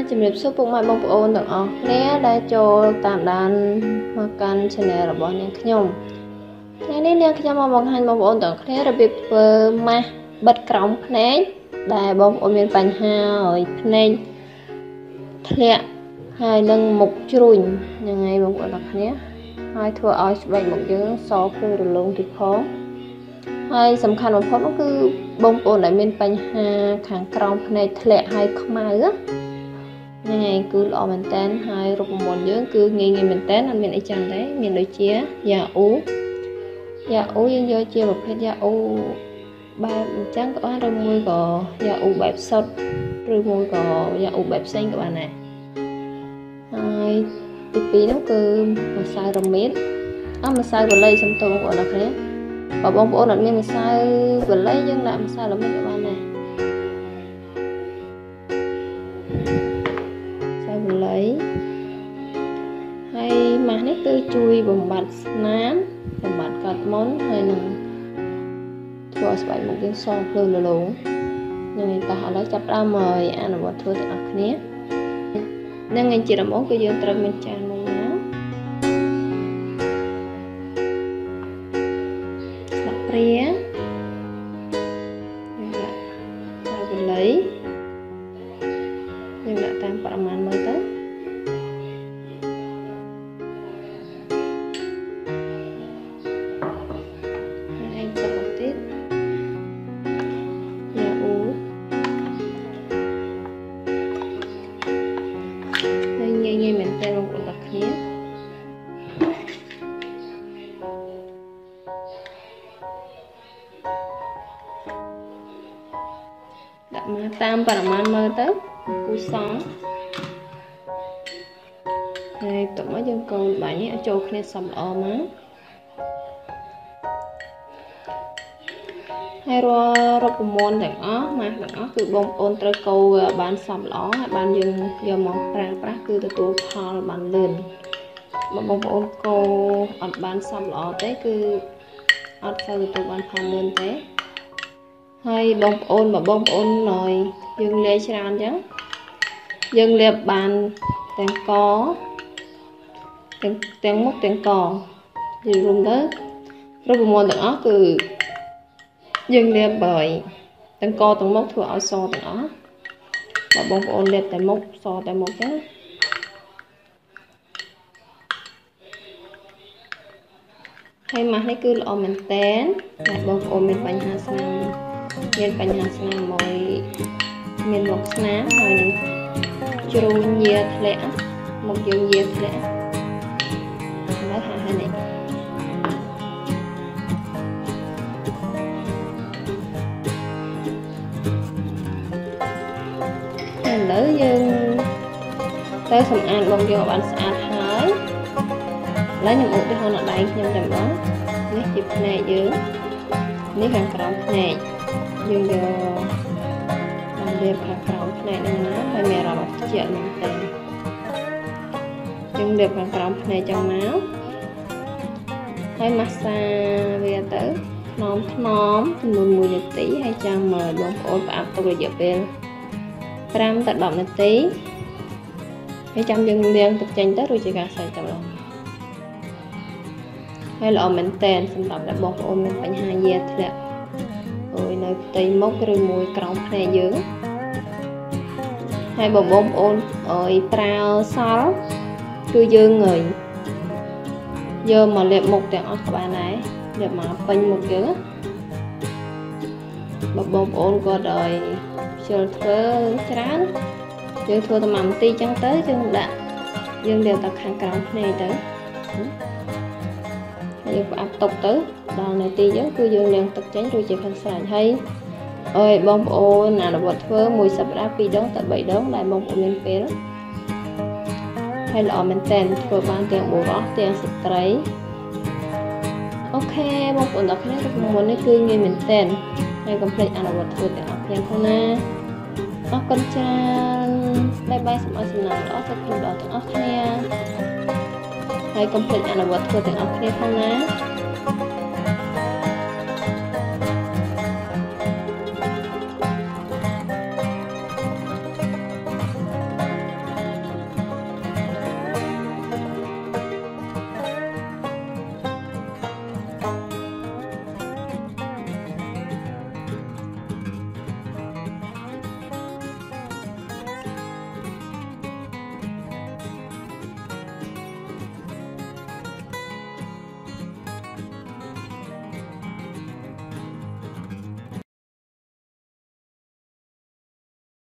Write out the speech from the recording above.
ចាជំរាបសួរពុកម៉ែបងប្អូនទាំងអស់គ្នាដែលចូលតាមដានមកកាន់ Channel របស់នាងខ្ញុំថ្ងៃនេះនាងខ្ញុំមកបង្ហាញបងប្អូនទាំងគ្នារបៀបធ្វើម៉ាស់បិទក្រោមភ្នែកដែលបងប្អូនមានបញ្ហាហើយភ្នែកធ្លាក់ហើយនឹងមុខជ្រួញហ្នឹងហើយបងប្អូនទាំងគ្នាហើយធ្វើឲ្យស្បែកមុខយើងសភ្លឺរលោងទីផងហើយសំខាន់បំផុតនោះគឺបងប្អូនដែលមានបញ្ហាខាងក្រោមភ្នែកធ្លាក់ហើយខ្មៅ ហ្នឹងហើយគឺល្អមែនតើហើយរូបមន្តយើងគឺងាយងាយមែនតើអត់មានអីចាំទេមានដូចជាយ៉ាអ៊ូយ៉ាអ៊ូយើងយកជាប្រភេទយ៉ាអ៊ូបែបអញ្ចឹងក៏បានឬមួយក៏យ៉ាអ៊ូបែបសុតឬមួយក៏យ៉ាអ៊ូបែបផ្សេងក៏បានដែរហើយទី2នោះគឺម្សៅរមៀតអស់ម្សៅវល័យសំទោបងប្អូនអរគ្នាបើបងប្អូនអត់មានម្សៅវល័យយើងដាក់ម្សៅរមៀតក៏បានដែរ គឺជួយបំបត្តិស្នាមបំបត្តិកាត់មុនហើយនឹងធ្វើឲ្យស្បែកមុខយើងសភ្លឺលលោងនឹងឯតោះឥឡូវចាប់ផ្ដើមឲ្យអនុវត្តធ្វើទាំងអស់គ្នានឹងឯជាដំបូងគឺយើងត្រូវមានចានមួយណាស្លាបព្រា ដាក់មកតាមប្រមាណមើលទៅគូសងហើយតោះមកយើងកូនបាញ់នេះឲ្យចូលគ្នាសំល្អមកហើយរាល់រូបមន្តទាំងអស់ម៉ាស់ទាំងអស់គឺបងប្អូនត្រូវកូរបានសំល្អហើយបានយើងយកមកប្រើប្រាស់គឺទទួលផលបានលឿនបើបងប្អូនកូរអត់បានសំល្អទេគឺអត់សូវទទួលបានផលលឿនទេ ហើយបងប្អូនបើបងប្អូនហើយយើងលាយច្រើនអញ្ចឹងយើងលាបបានទាំងកទាំងទាំងមុខទាំងកនិយាយរួមទៅរូបមន្តទាំងអស់គឺយើងលាបបើទាំងកទាំងមុខធ្វើឲ្យសទាំងអស់បើបងប្អូនលាបតែមុខសតែមុខចឹងហើយម៉ាស់នេះគឺល្អមែនតែនតែបងប្អូនមានបញ្ហាស្នាម មានបញ្ហាស្នាមមួយមានមុខស្នាមហើយនឹងជ្រុងញាធ្លាក់មុខយើងញាធ្លាក់ឥឡូវហាហើយនេះឥឡូវយើងទៅសម្អាតបងយកបានស្អាតហើយឥឡូវខ្ញុំឧទាហរណ៍ដល់ដៃខ្ញុំតែម្ដងនេះជាភ្នែកយើងនេះខាងក្រោមភ្នែក យើងយកបានលាបខាងក្រោមភ្នែកនឹងមកហើយមានអារម្មណ៍ជាក់មែនតើយើងលាបខាងក្រោមភ្នែកចឹងមកហើយម៉ាស្សាវាទៅថ្នមថ្នមចំនួន1នាទីហើយចាំមើលបងប្អូនផ្អាប់ទុករយៈពេល5ទៅ10នាទីហើយចាំយើងលាងទឹកចេញទៅរួចជាការស្រេចតែម្ដងហើយល្អមែនតែនសម្រាប់បងប្អូនមានបញ្ហាយាធ្លាក់ អើយនៅផ្ទៃមុខឬមួយក្រោមភ្នែកយើងហើយបើបងប្អូនអើយប្រើសល់គឺយើងងើយយកមកលាបមុខទាំងអស់ក៏បានដែរលាបមកពេញមុខយើងបើបងប្អូនគាត់អើយខ្ជិលធ្វើច្រើនយើងធ្វើតែ1នាទីចឹងទៅយើងដាក់យើងលាបតែខាងក្រោមភ្នែកទៅ យើងផ្អាប់ទុកទៅដល់នាទីយើងគឺយើងលាងទឹកចេញរួចជាខាងស្រេចហើយអើយបងប្អូនអនុវត្តធ្វើមួយសប្តាហ៍2ដងទៅ3ដងដែលបងប្អូនមានពេលហើយល្អមែនតើធ្វើបានទាំងបុរសទាំងស្ត្រីអូខេបងប្អូនទាំងគ្នារូបមន្តនេះគឺងាយមែនតើហើយកុំភ្លេចអនុវត្តធ្វើទាំងអស់គ្នាផងណាអរគុណច្រើនបាយបាយសូមឲ្យសំណាងល្អទៅគ្រូដល់ទាំងអស់គ្នា ហើយកុំភ្លេចអនុវត្តធ្វើទាំងអស់គ្នាផងណា